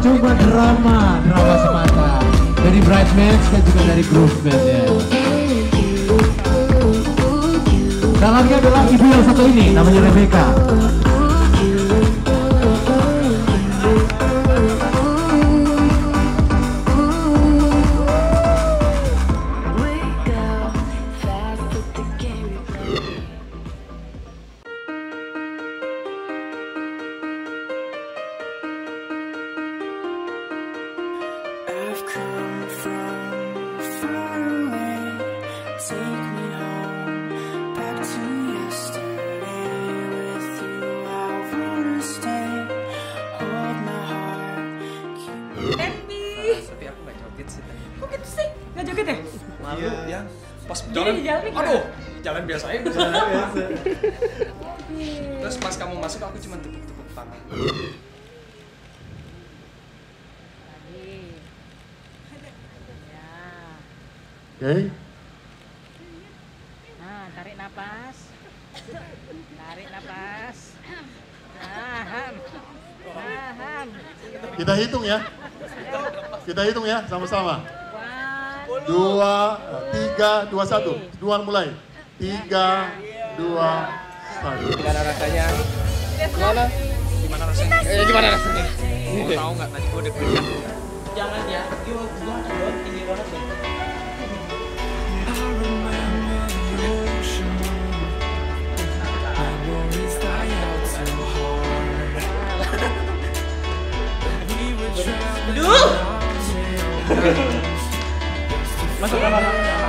cuma drama, drama semata. Dari bridesmaids dan juga dari groomsmen ya. Dalamnya adalah ibu yang satu ini, namanya Rebecca. Pas Jadi jalan, di jalan aduh, jalan biasa aja. Jalan biasa. Terus pas kamu masuk aku cuma tepuk-tepuk tangan. Oke. Tarik napas. Nahan. Nahan. Kita hitung ya. Kita hitung ya sama-sama. Dua, tiga, dua, satu. Dua mulai. Tiga, dua, satu. Gimana rasanya? Gimana? Gimana rasanya? Eh, gimana rasanya? Mau tahu nggak tadi gue? Jangan Aduh. Masuk kamar.